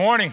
Morning.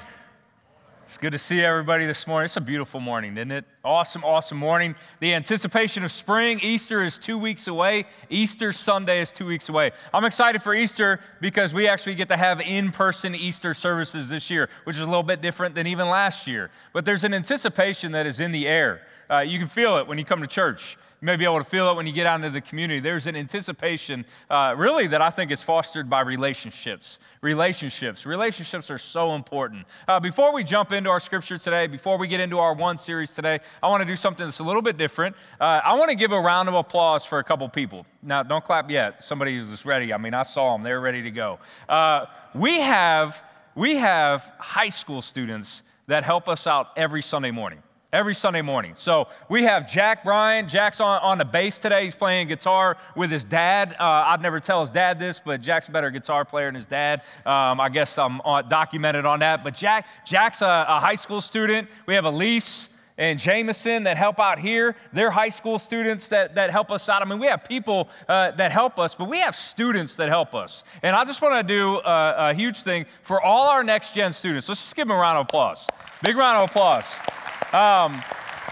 It's good to see everybody this morning. It's a beautiful morning, isn't it? Awesome, awesome morning. The anticipation of spring. Easter is two weeks away. Easter Sunday is two weeks away. I'm excited for Easter because we actually get to have in person Easter services this year, which is a little bit different than even last year. But there's an anticipation that is in the air. Uh, you can feel it when you come to church. You may be able to feel it when you get out into the community. There's an anticipation, uh, really, that I think is fostered by relationships. Relationships. Relationships are so important. Uh, before we jump into our scripture today, before we get into our one series today, I want to do something that's a little bit different. Uh, I want to give a round of applause for a couple people. Now, don't clap yet. Somebody was ready. I mean, I saw them. They're ready to go. Uh, we have we have high school students that help us out every Sunday morning every Sunday morning. So we have Jack Bryan. Jack's on, on the bass today. He's playing guitar with his dad. Uh, I'd never tell his dad this, but Jack's a better guitar player than his dad. Um, I guess I'm documented on that. But Jack, Jack's a, a high school student. We have Elise and Jameson that help out here. They're high school students that, that help us out. I mean, we have people uh, that help us, but we have students that help us. And I just want to do a, a huge thing for all our next gen students. Let's just give them a round of applause. Big round of applause. Um,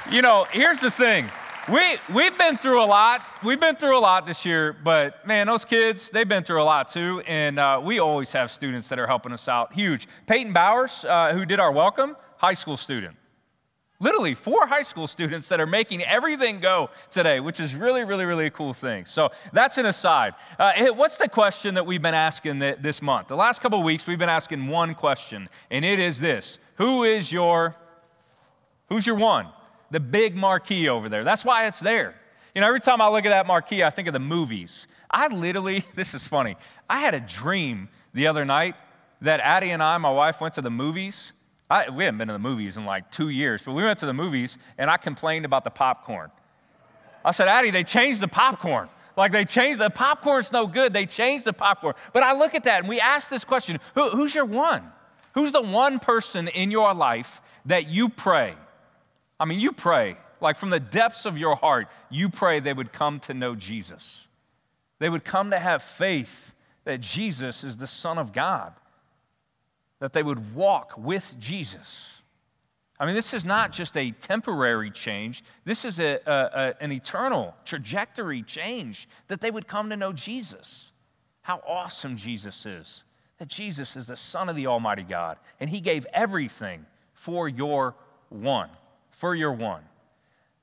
you know, here's the thing. We, we've been through a lot. We've been through a lot this year, but man, those kids, they've been through a lot too. And uh, we always have students that are helping us out. Huge. Peyton Bowers, uh, who did our welcome, high school student. Literally, four high school students that are making everything go today, which is really, really, really a cool thing. So that's an aside. Uh, what's the question that we've been asking this month? The last couple weeks, we've been asking one question, and it is this Who is your Who's your one? The big marquee over there. That's why it's there. You know, every time I look at that marquee, I think of the movies. I literally, this is funny, I had a dream the other night that Addie and I, my wife, went to the movies. I, we haven't been to the movies in like two years, but we went to the movies and I complained about the popcorn. I said, Addie, they changed the popcorn. Like they changed the popcorn's no good. They changed the popcorn. But I look at that and we ask this question Who, who's your one? Who's the one person in your life that you pray I mean, you pray, like from the depths of your heart, you pray they would come to know Jesus. They would come to have faith that Jesus is the Son of God, that they would walk with Jesus. I mean, this is not just a temporary change, this is a, a, a, an eternal trajectory change that they would come to know Jesus. How awesome Jesus is. That Jesus is the Son of the Almighty God, and He gave everything for your one for your one.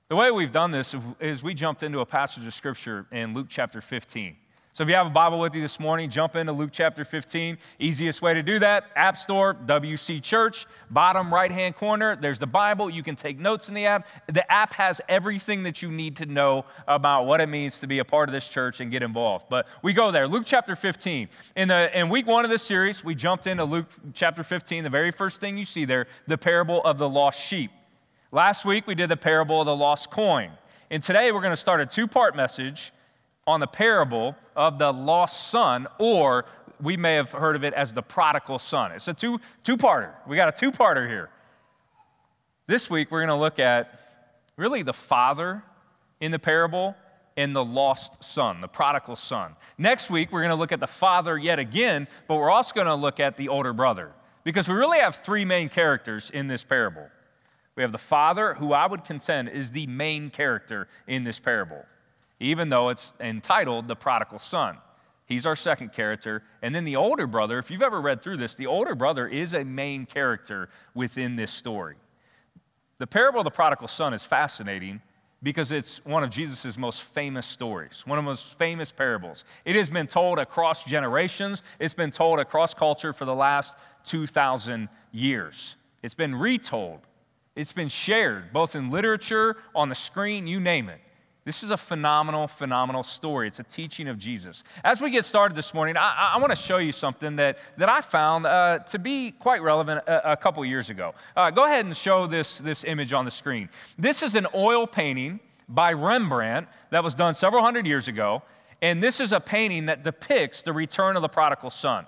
The way we've done this is we jumped into a passage of scripture in Luke chapter 15. So if you have a Bible with you this morning, jump into Luke chapter 15. Easiest way to do that, App Store, WC Church, bottom right hand corner, there's the Bible. You can take notes in the app. The app has everything that you need to know about what it means to be a part of this church and get involved. But we go there. Luke chapter 15. In, the, in week one of this series, we jumped into Luke chapter 15. The very first thing you see there, the parable of the lost sheep. Last week we did the parable of the lost coin. And today we're going to start a two part message on the parable of the lost son, or we may have heard of it as the prodigal son. It's a two, two-parter. We got a two-parter here. This week we're going to look at really the father in the parable and the lost son, the prodigal son. Next week we're going to look at the father yet again, but we're also going to look at the older brother because we really have three main characters in this parable. We have the father, who I would contend is the main character in this parable, even though it's entitled the prodigal son. He's our second character. And then the older brother, if you've ever read through this, the older brother is a main character within this story. The parable of the prodigal son is fascinating because it's one of Jesus' most famous stories, one of the most famous parables. It has been told across generations, it's been told across culture for the last 2,000 years. It's been retold it's been shared both in literature, on the screen, you name it. This is a phenomenal, phenomenal story. It's a teaching of Jesus. As we get started this morning, I, I want to show you something that, that I found uh, to be quite relevant a, a couple years ago. Uh, go ahead and show this, this image on the screen. This is an oil painting by Rembrandt that was done several hundred years ago. And this is a painting that depicts the return of the prodigal son.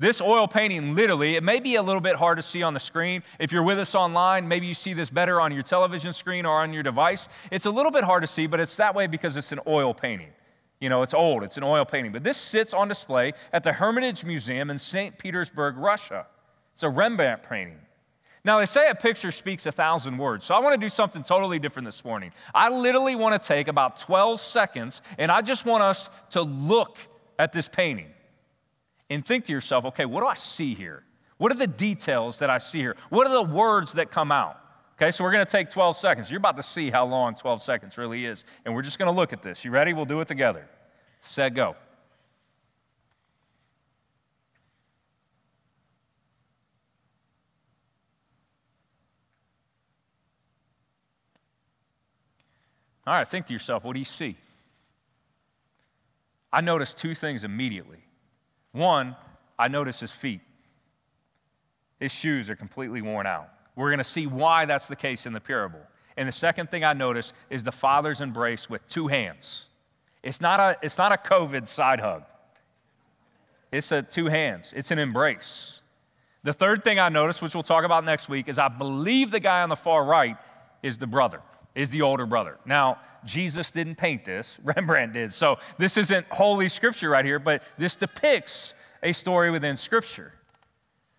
This oil painting, literally, it may be a little bit hard to see on the screen. If you're with us online, maybe you see this better on your television screen or on your device. It's a little bit hard to see, but it's that way because it's an oil painting. You know, it's old, it's an oil painting. But this sits on display at the Hermitage Museum in St. Petersburg, Russia. It's a Rembrandt painting. Now, they say a picture speaks a thousand words, so I want to do something totally different this morning. I literally want to take about 12 seconds and I just want us to look at this painting and think to yourself, okay, what do I see here? What are the details that I see here? What are the words that come out? Okay, so we're going to take 12 seconds. You're about to see how long 12 seconds really is, and we're just going to look at this. You ready? We'll do it together. Set, go. All right, think to yourself, what do you see? I noticed two things immediately. One, I notice his feet. His shoes are completely worn out. We're going to see why that's the case in the parable. And the second thing I notice is the father's embrace with two hands. It's not a, it's not a COVID side hug, it's a two hands, it's an embrace. The third thing I notice, which we'll talk about next week, is I believe the guy on the far right is the brother, is the older brother. Now, Jesus didn't paint this, Rembrandt did. So this isn't holy scripture right here, but this depicts a story within scripture.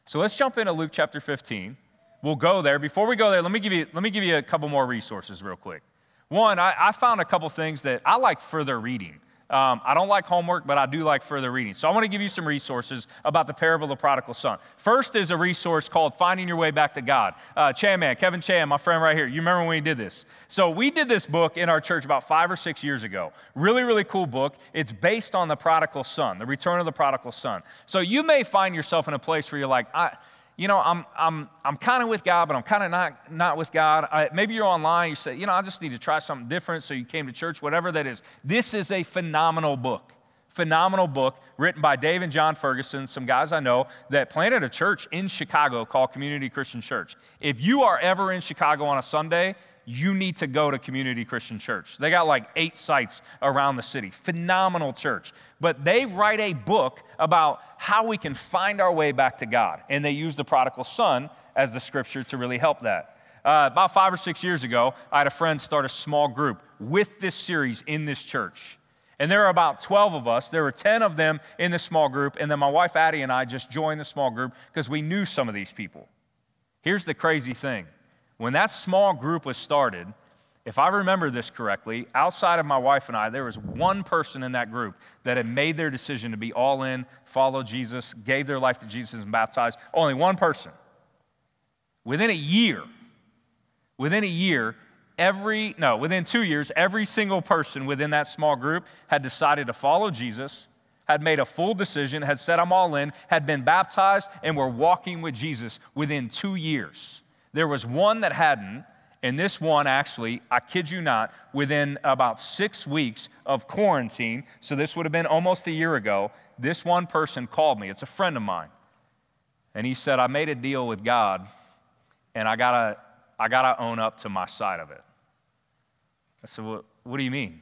So let's jump into Luke chapter 15. We'll go there. Before we go there, let me give you, let me give you a couple more resources real quick. One, I, I found a couple things that I like further reading. Um, I don't like homework, but I do like further reading. So I want to give you some resources about the parable of the prodigal son. First is a resource called Finding Your Way Back to God. Uh, Chan Man, Kevin Chan, my friend right here. You remember when we did this? So we did this book in our church about five or six years ago. Really, really cool book. It's based on the prodigal son, the return of the prodigal son. So you may find yourself in a place where you're like, I, you know, I'm, I'm, I'm kind of with God, but I'm kind of not, not with God. I, maybe you're online, you say, you know, I just need to try something different. So you came to church, whatever that is. This is a phenomenal book. Phenomenal book written by Dave and Jon Ferguson, some guys I know that planted a church in Chicago called Community Christian Church. If you are ever in Chicago on a Sunday, you need to go to Community Christian Church. They got like eight sites around the city. Phenomenal church. But they write a book about how we can find our way back to God. And they use the prodigal son as the scripture to really help that. Uh, about five or six years ago, I had a friend start a small group with this series in this church. And there are about 12 of us. There were 10 of them in the small group. And then my wife Addie and I just joined the small group because we knew some of these people. Here's the crazy thing when that small group was started, if I remember this correctly, outside of my wife and I, there was one person in that group that had made their decision to be all in, follow Jesus, gave their life to Jesus, and baptized. Only one person. Within a year, within a year, every, no, within two years, every single person within that small group had decided to follow Jesus, had made a full decision, had said, I'm all in, had been baptized, and were walking with Jesus within two years. There was one that hadn't, and this one actually, I kid you not, within about six weeks of quarantine, so this would have been almost a year ago, this one person called me. It's a friend of mine. And he said, I made a deal with God, and I gotta, I gotta own up to my side of it. I said, well, What do you mean?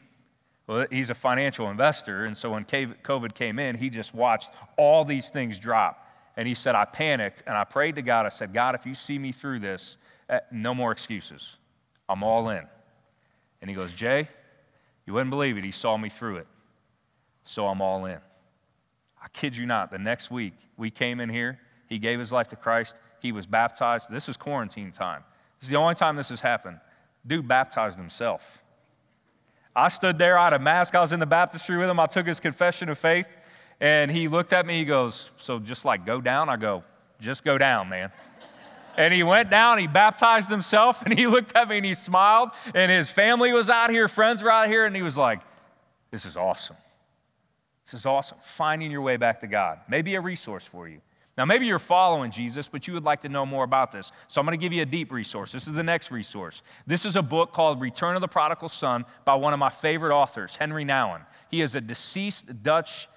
Well, he's a financial investor, and so when COVID came in, he just watched all these things drop. And he said, I panicked and I prayed to God. I said, God, if you see me through this, eh, no more excuses. I'm all in. And he goes, Jay, you wouldn't believe it. He saw me through it. So I'm all in. I kid you not, the next week we came in here. He gave his life to Christ. He was baptized. This is quarantine time. This is the only time this has happened. Dude baptized himself. I stood there, I had a mask, I was in the baptistry with him. I took his confession of faith. And he looked at me, he goes, So just like go down? I go, Just go down, man. And he went down, he baptized himself, and he looked at me and he smiled. And his family was out here, friends were out here, and he was like, This is awesome. This is awesome. Finding your way back to God. Maybe a resource for you. Now, maybe you're following Jesus, but you would like to know more about this. So I'm going to give you a deep resource. This is the next resource. This is a book called Return of the Prodigal Son by one of my favorite authors, Henri Nouwen. He is a deceased Dutch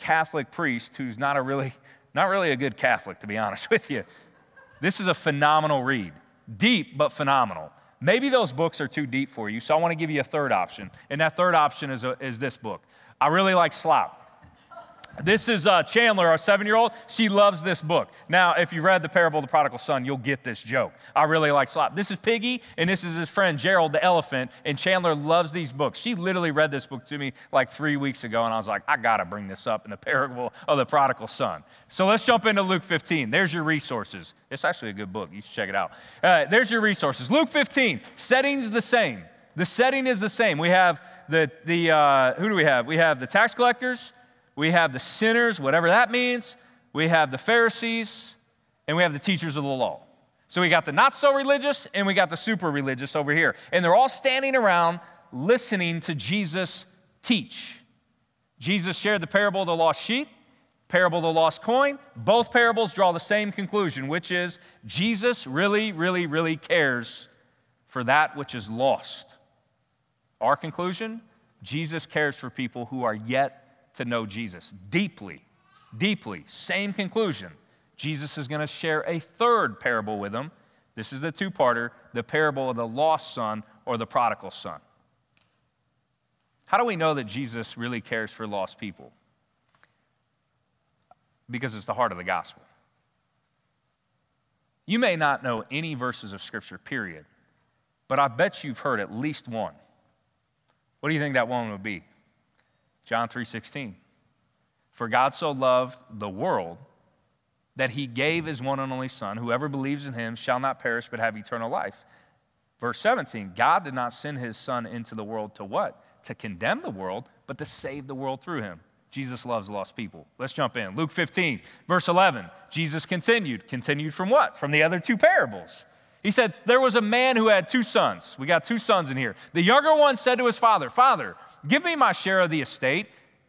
Catholic priest who's not a really, not really a good Catholic, to be honest with you. This is a phenomenal read. Deep, but phenomenal. Maybe those books are too deep for you, so I want to give you a third option. And that third option is, a, is this book. I really like Slop. This is uh, Chandler, our seven year old. She loves this book. Now, if you read The Parable of the Prodigal Son, you'll get this joke. I really like Slop. This is Piggie, and this is his friend Gerald the elephant, and Chandler loves these books. She literally read this book to me like three weeks ago, and I was like, I gotta bring this up in The Parable of the Prodigal Son. So let's jump into Luke 15. There's your resources. It's actually a good book. You should check it out. Uh, there's your resources. Luke 15, setting's the same. The setting is the same. We have the, the uh, who do we have? We have the tax collectors we have the sinners, whatever that means, we have the Pharisees, and we have the teachers of the law. So we got the not so religious and we got the super religious over here. And they're all standing around listening to Jesus teach. Jesus shared the parable of the lost sheep, parable of the lost coin. Both parables draw the same conclusion, which is Jesus really, really, really cares for that which is lost. Our conclusion Jesus cares for people who are yet to know Jesus deeply, deeply. Same conclusion. Jesus is going to share a third parable with them. This is the two parter the parable of the lost son or the prodigal son. How do we know that Jesus really cares for lost people? Because it's the heart of the gospel. You may not know any verses of Scripture, period, but I bet you've heard at least one. What do you think that one would be? John 3:16. For God so loved the world that he gave his one and only son, whoever believes in him shall not perish but have eternal life. Verse 17, God did not send his son into the world to what? To condemn the world, but to save the world through him. Jesus loves lost people. Let's jump in. Luke 15, verse 11. Jesus continued. Continued from what? From the other two parables. He said, There was a man who had two sons. We got two sons in here. The younger one said to his father, Father, Give me my share of the estate.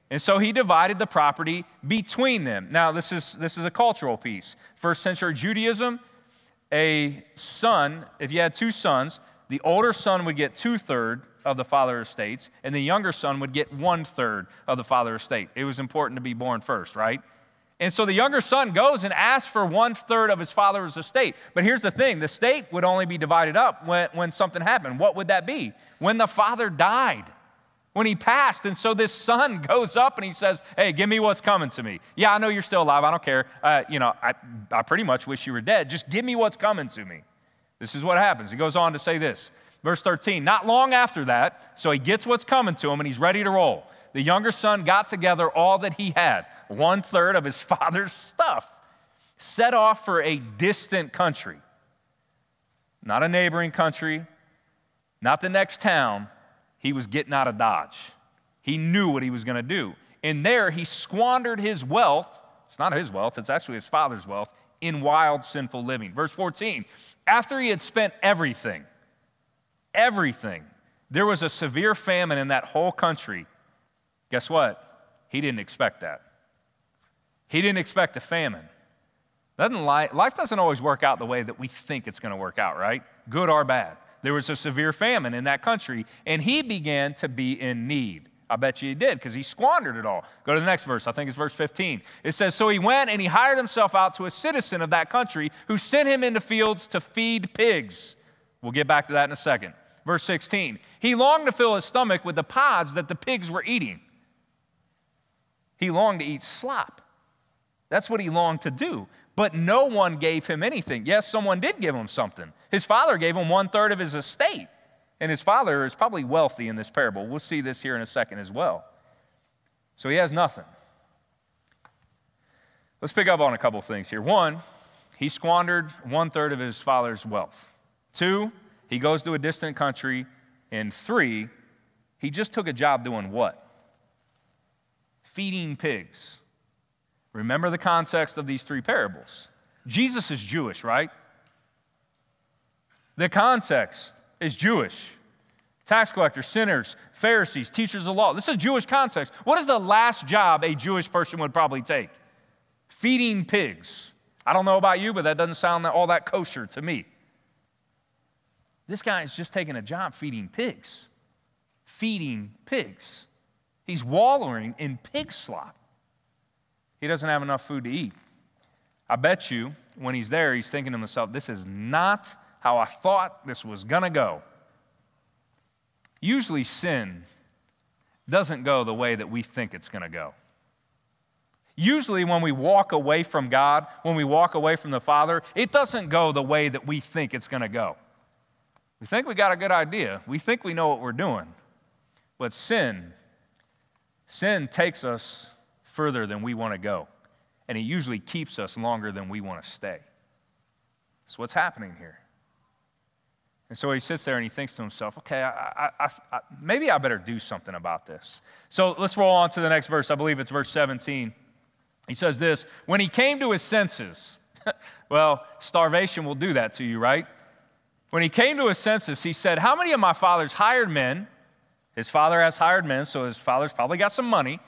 And so he divided the property between them. Now, this is, this is a cultural piece. First century Judaism, a son, if you had two sons, the older son would get two thirds of the father's estates, and the younger son would get one third of the father's estate. It was important to be born first, right? And so the younger son goes and asks for one third of his father's estate. But here's the thing the estate would only be divided up when, when something happened. What would that be? When the father died when he passed. And so this son goes up and he says, Hey, give me what's coming to me. Yeah, I know you're still alive. I don't care. Uh, you know, I, I pretty much wish you were dead. Just give me what's coming to me. This is what happens. He goes on to say this. Verse 13, not long after that, so he gets what's coming to him and he's ready to roll. The younger son got together all that he had, one third of his father's stuff, set off for a distant country. Not a neighboring country, not the next town, he was getting out of Dodge. He knew what he was going to do. And there, he squandered his wealth. It's not his wealth, it's actually his father's wealth in wild, sinful living. Verse 14 After he had spent everything, everything, there was a severe famine in that whole country. Guess what? He didn't expect that. He didn't expect a famine. Doesn't life doesn't always work out the way that we think it's going to work out, right? Good or bad there was a severe famine in that country, and he began to be in need. I bet you he did because he squandered it all. Go to the next verse. I think it's verse 15. It says, So he went and he hired himself out to a citizen of that country who sent him into fields to feed pigs. We'll get back to that in a second. Verse 16. He longed to fill his stomach with the pods that the pigs were eating. He longed to eat slop. That's what he longed to do. But no one gave him anything. Yes, someone did give him something. His father gave him one third of his estate. And his father is probably wealthy in this parable. We'll see this here in a second as well. So he has nothing. Let's pick up on a couple things here. One, he squandered one third of his father's wealth. Two, he goes to a distant country. And three, he just took a job doing what? Feeding pigs. Remember the context of these three parables. Jesus is Jewish, right? The context is Jewish. Tax collectors, sinners, Pharisees, teachers of law. This is a Jewish context. What is the last job a Jewish person would probably take? Feeding pigs. I don't know about you, but that doesn't sound all that kosher to me. This guy is just taking a job feeding pigs. Feeding pigs. He's wallowing in pig slop. He doesn't have enough food to eat. I bet you when he's there, he's thinking to himself, this is not how I thought this was going to go. Usually, sin doesn't go the way that we think it's going to go. Usually, when we walk away from God, when we walk away from the Father, it doesn't go the way that we think it's going to go. We think we got a good idea, we think we know what we're doing. But sin, sin takes us further than we want to go, and it usually keeps us longer than we want to stay. That's what's happening here. And so he sits there and he thinks to himself, okay, I, I, I, maybe I better do something about this. So let's roll on to the next verse. I believe it's verse 17. He says this When he came to his senses, well, starvation will do that to you, right? When he came to his senses, he said, How many of my father's hired men? His father has hired men, so his father's probably got some money.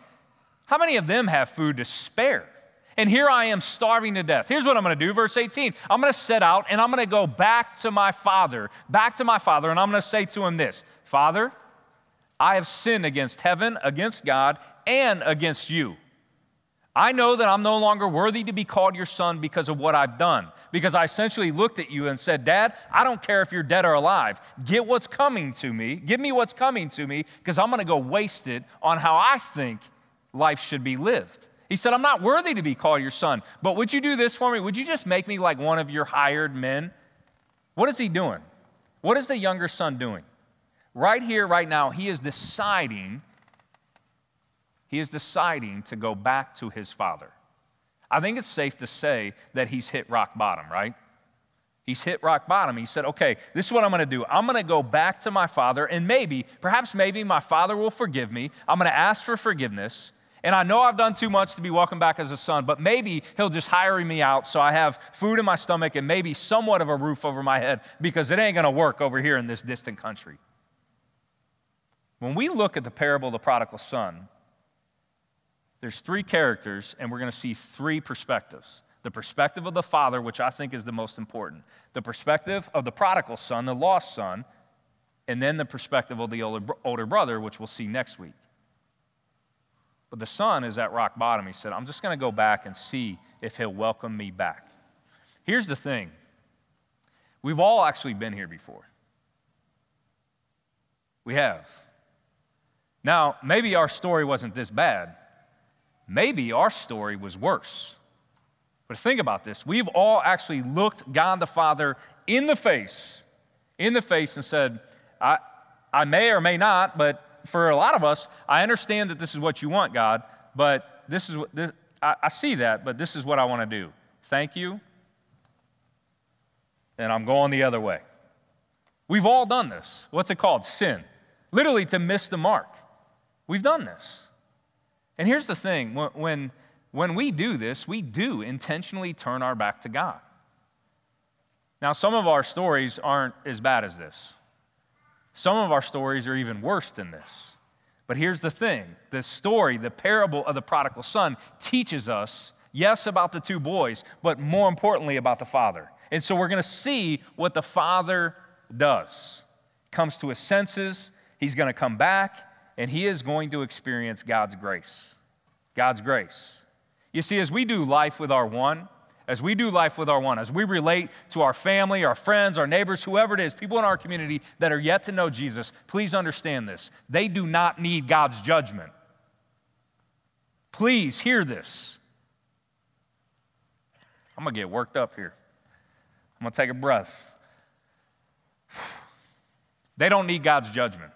How many of them have food to spare? And here I am starving to death. Here's what I'm going to do, verse 18. I'm going to set out and I'm going to go back to my father, back to my father, and I'm going to say to him this Father, I have sinned against heaven, against God, and against you. I know that I'm no longer worthy to be called your son because of what I've done. Because I essentially looked at you and said, Dad, I don't care if you're dead or alive. Get what's coming to me. Give me what's coming to me because I'm going to go waste it on how I think life should be lived. He said, I'm not worthy to be called your son, but would you do this for me? Would you just make me like one of your hired men? What is he doing? What is the younger son doing? Right here, right now, he is deciding, he is deciding to go back to his father. I think it's safe to say that he's hit rock bottom, right? He's hit rock bottom. He said, okay, this is what I'm going to do. I'm going to go back to my father, and maybe, perhaps maybe my father will forgive me. I'm going to ask for forgiveness. And I know I've done too much to be welcomed back as a son, but maybe he'll just hire me out so I have food in my stomach and maybe somewhat of a roof over my head because it ain't going to work over here in this distant country. When we look at the parable of the prodigal son, there's three characters, and we're going to see three perspectives. The perspective of the father, which I think is the most important, the perspective of the prodigal son, the lost son, and then the perspective of the older, older brother, which we'll see next week. But the son is at rock bottom. He said, I'm just going to go back and see if he'll welcome me back. Here's the thing we've all actually been here before. We have. Now, maybe our story wasn't this bad. Maybe our story was worse. But think about this. We've all actually looked God the Father in the face, in the face, and said, I, I may or may not, but for a lot of us, I understand that this is what you want, God, but this is what this, I, I see that, but this is what I want to do. Thank you. And I'm going the other way. We've all done this. What's it called? Sin. Literally to miss the mark. We've done this. And here's the thing when, when, when we do this, we do intentionally turn our back to God. Now, some of our stories aren't as bad as this. Some of our stories are even worse than this. But here's the thing the story, the parable of the prodigal son, teaches us, yes, about the two boys, but more importantly, about the father. And so we're going to see what the father does. Comes to his senses, he's going to come back, and he is going to experience God's grace. God's grace. You see, as we do life with our one, as we do life with our one, as we relate to our family, our friends, our neighbors, whoever it is, people in our community that are yet to know Jesus, please understand this. They do not need God's judgment. Please hear this. I'm going to get worked up here. I'm going to take a breath. They don't need God's judgment.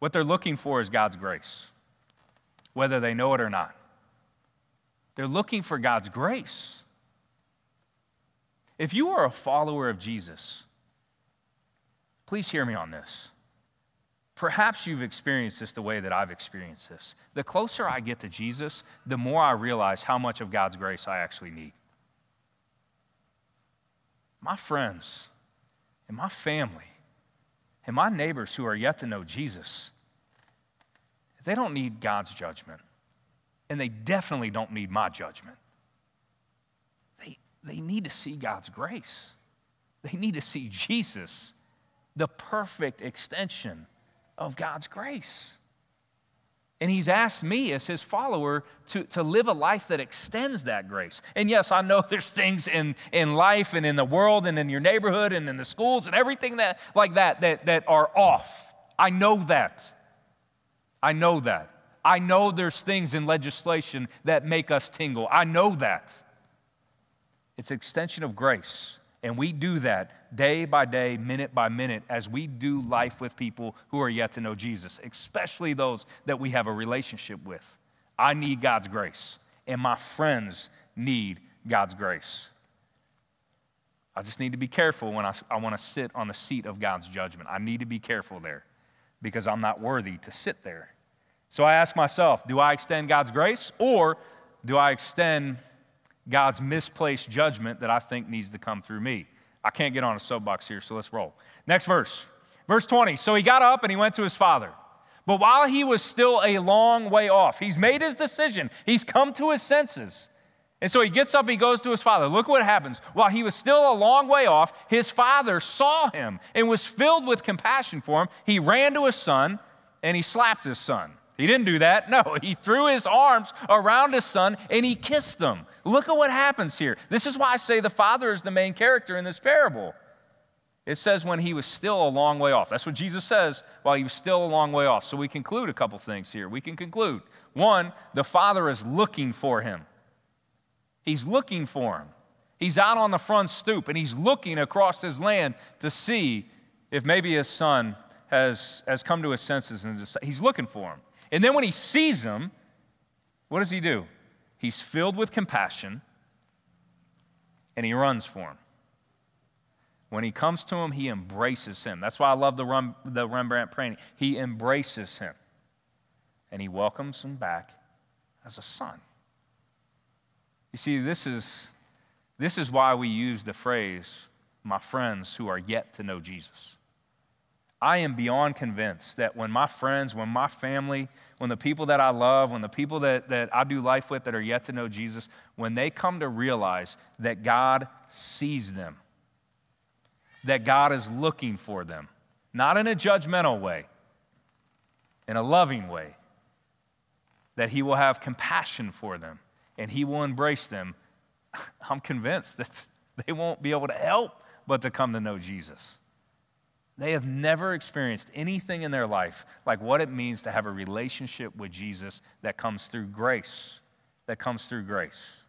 What they're looking for is God's grace, whether they know it or not. They're looking for God's grace. If you are a follower of Jesus, please hear me on this. Perhaps you've experienced this the way that I've experienced this. The closer I get to Jesus, the more I realize how much of God's grace I actually need. My friends and my family and my neighbors who are yet to know Jesus, they don't need God's judgment and they definitely don't need my judgment. They, they need to see God's grace. They need to see Jesus, the perfect extension of God's grace. And he's asked me as his follower to, to live a life that extends that grace. And yes, I know there's things in, in life and in the world and in your neighborhood and in the schools and everything that, like that, that that are off. I know that. I know that. I know there's things in legislation that make us tingle. I know that. It's extension of grace. And we do that day by day, minute by minute, as we do life with people who are yet to know Jesus, especially those that we have a relationship with. I need God's grace, and my friends need God's grace. I just need to be careful when I, I want to sit on the seat of God's judgment. I need to be careful there because I'm not worthy to sit there. So I ask myself do I extend God's grace or do I extend God's misplaced judgment that I think needs to come through me? I can't get on a soapbox here, so let's roll. Next verse. Verse 20. So he got up and he went to his father. But while he was still a long way off, he's made his decision. He's come to his senses. And so he gets up, he goes to his father. Look what happens. While he was still a long way off, his father saw him and was filled with compassion for him. He ran to his son and he slapped his son. He didn't do that. No, he threw his arms around his son and he kissed him. Look at what happens here. This is why I say the father is the main character in this parable. It says when he was still a long way off. That's what Jesus says while he was still a long way off. So we conclude a couple things here. We can conclude. One, the father is looking for him. He's looking for him. He's out on the front stoop and he's looking across his land to see if maybe his son has, has come to his senses and he's looking for him. And then when he sees him, what does he do? He's filled with compassion and he runs for him. When he comes to him, he embraces him. That's why I love the, the Rembrandt painting. He embraces him and he welcomes him back as a son. You see, this is, this is why we use the phrase, my friends who are yet to know Jesus. I am beyond convinced that when my friends, when my family, when the people that I love, when the people that, that I do life with that are yet to know Jesus, when they come to realize that God sees them, that God is looking for them, not in a judgmental way, in a loving way, that He will have compassion for them and He will embrace them, I'm convinced that they won't be able to help but to come to know Jesus. They have never experienced anything in their life like what it means to have a relationship with Jesus that comes through grace, that comes through grace.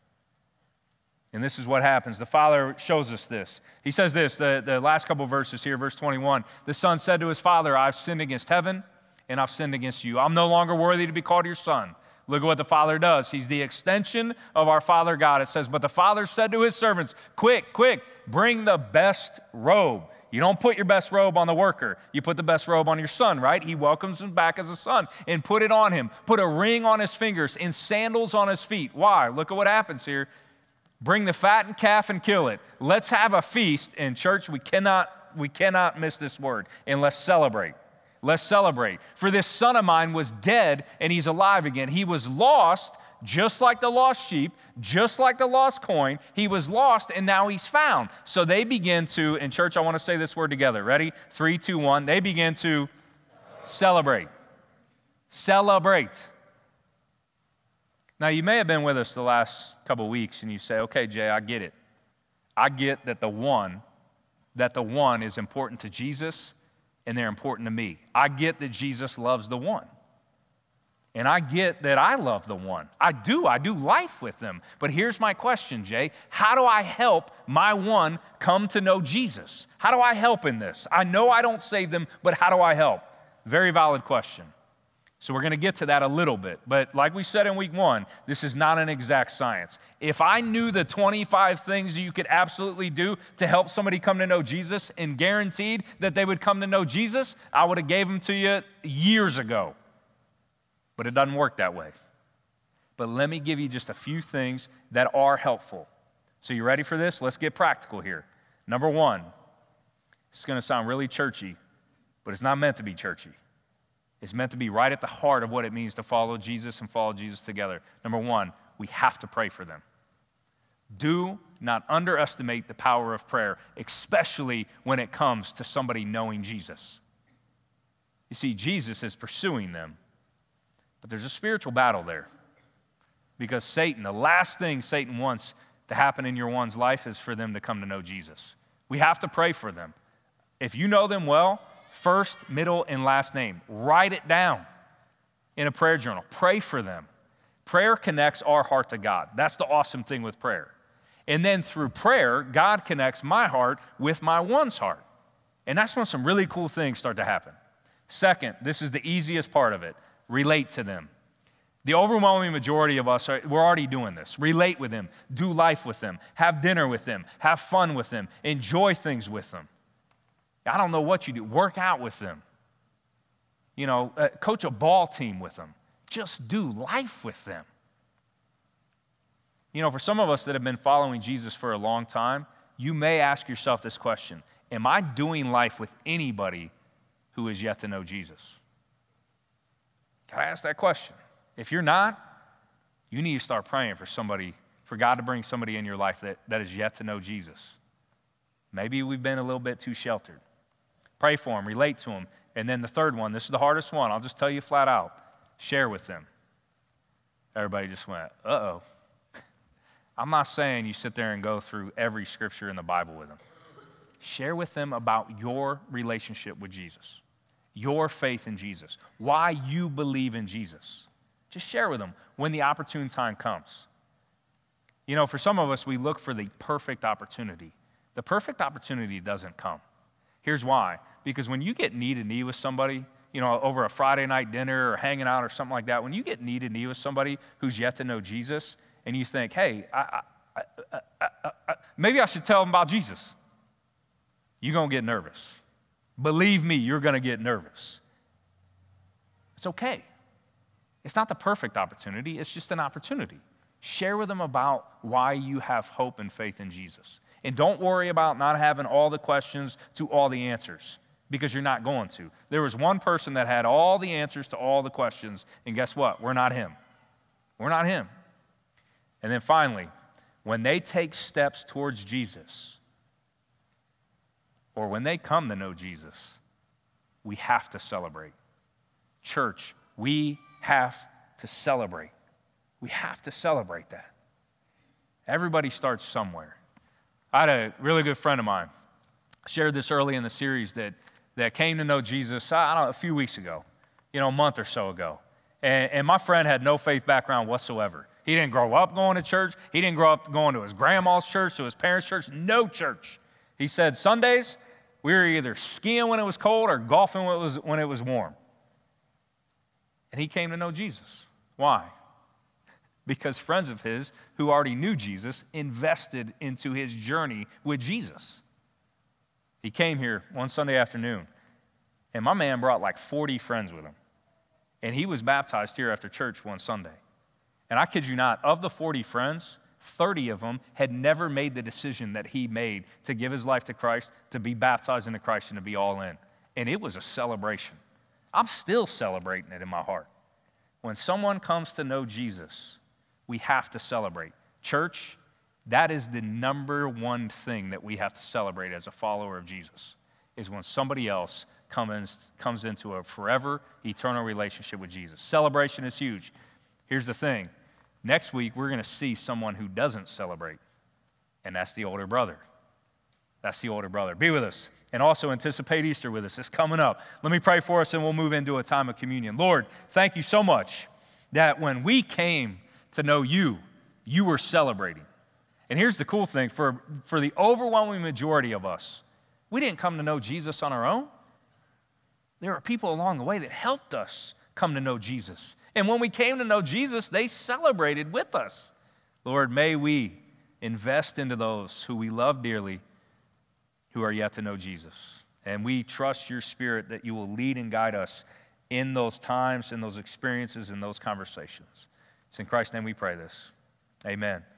And this is what happens. The Father shows us this. He says this, the, the last couple verses here, verse 21. The Son said to his Father, I've sinned against heaven and I've sinned against you. I'm no longer worthy to be called your Son. Look at what the Father does. He's the extension of our Father God. It says, But the Father said to his servants, Quick, quick, bring the best robe. You don't put your best robe on the worker. You put the best robe on your son, right? He welcomes him back as a son and put it on him. Put a ring on his fingers and sandals on his feet. Why? Look at what happens here. Bring the fattened calf and kill it. Let's have a feast. In church, we cannot, we cannot miss this word and let's celebrate. Let's celebrate. For this son of mine was dead and he's alive again. He was lost, just like the lost sheep, just like the lost coin. He was lost and now he's found. So they begin to, in church, I want to say this word together. Ready? Three, two, one. They begin to celebrate. Celebrate. Now, you may have been with us the last couple weeks and you say, okay, Jay, I get it. I get that the one, that the one is important to Jesus and they're important to me. I get that Jesus loves the one. And I get that I love the one. I do. I do life with them. But here's my question, Jay. How do I help my one come to know Jesus? How do I help in this? I know I don't save them, but how do I help? Very valid question. So we're going to get to that a little bit. But like we said in week one, this is not an exact science. If I knew the 25 things you could absolutely do to help somebody come to know Jesus and guaranteed that they would come to know Jesus, I would have gave them to you years ago. But it doesn't work that way. But let me give you just a few things that are helpful. So you ready for this? Let's get practical here. Number one, it's going to sound really churchy, but it's not meant to be churchy It's meant to be right at the heart of what it means to follow Jesus and follow Jesus together. Number one, we have to pray for them. Do not underestimate the power of prayer, especially when it comes to somebody knowing Jesus. You see, Jesus is pursuing them, but there's a spiritual battle there. Because Satan, the last thing Satan wants to happen in your one's life is for them to come to know Jesus. We have to pray for them. If you know them well, first, middle, and last name. Write it down. in a prayer journal. Pray for them. Prayer connects our heart to God. That's the awesome thing with prayer. And then through prayer, God connects my heart with my one's heart. And that's when some really cool things start to happen. Second, this is the easiest part of it relate to them. The overwhelming majority of us, are, we're already doing this. Relate with them, do life with them, have dinner with them, have fun with them, enjoy things with them. I don't know what you do, work out with them. You know, uh, coach a ball team with them. Just do life with them. You know, for some of us that have been following Jesus for a long time, you may ask yourself this question Am I doing life with anybody who is yet to know Jesus? Can I ask that question? If you're not, you need to start praying for somebody, for God to bring somebody in your life that, that is yet to know Jesus. Maybe we've been a little bit too sheltered. Pray for them, relate to them. And then the third one, this is the hardest one. I'll just tell you flat out share with them. Everybody just went, uh oh. I'm not saying you sit there and go through every scripture in the Bible with them. Share with them about your relationship with Jesus, your faith in Jesus, why you believe in Jesus. Just share with them when the opportune time comes. You know, for some of us, we look for the perfect opportunity. The perfect opportunity doesn't come. Here's why because when you get knee to knee with somebody, you know, over a Friday night dinner or hanging out or something like that, when you get knee to knee with somebody who's yet to know Jesus, and you think, hey, I, I, I, maybe I should tell them about Jesus, you're going to get nervous. Believe me, you're going to get nervous. It's okay. It's not the perfect opportunity, it's just an opportunity. Share with them about why you have hope and faith in Jesus. And don't worry about not having all the questions to all the answers because you're not going to. There was one person that had all the answers to all the questions, and guess what? We're not him. We're not him. And then finally, when they take steps towards Jesus, or when they come to know Jesus, we have to celebrate. Church, we have to celebrate. We have to celebrate that. Everybody starts somewhere. I had a really good friend of mine, shared this early in the series, that, that came to know Jesus, I know, a few weeks ago, you know, a month or so ago. And, and my friend had no faith background whatsoever. He didn't grow up going to church. He didn't grow up going to his grandma's church, to his parents' church, no church. He said Sundays, we were either skiing when it was cold or golfing when it was, when it was warm. And he came to know Jesus. Why? Because friends of his who already knew Jesus invested into his journey with Jesus. He came here one Sunday afternoon, and my man brought like 40 friends with him. And he was baptized here after church one Sunday. And I kid you not, of the 40 friends, 30 of them had never made the decision that he made to give his life to Christ, to be baptized into Christ, and to be all in. And it was a celebration. I'm still celebrating it in my heart. When someone comes to know Jesus, we have to celebrate. Church, that is the number one thing that we have to celebrate as a follower of Jesus, is when somebody else comes, comes into a forever, eternal relationship with Jesus. Celebration is huge. Here's the thing next week, we're going to see someone who doesn't celebrate, and that's the older brother. That's the older brother. Be with us and also anticipate Easter with us. It's coming up. Let me pray for us and we'll move into a time of communion. Lord, thank you so much that when we came to know you, you were celebrating. And here's the cool thing for, for the overwhelming majority of us, we didn't come to know Jesus on our own. There were people along the way that helped us come to know Jesus. And when we came to know Jesus, they celebrated with us. Lord, may we invest into those who we love dearly who are yet to know Jesus. And we trust your spirit that you will lead and guide us in those times, in those experiences, in those conversations. It's in Christ's name we pray this. Amen.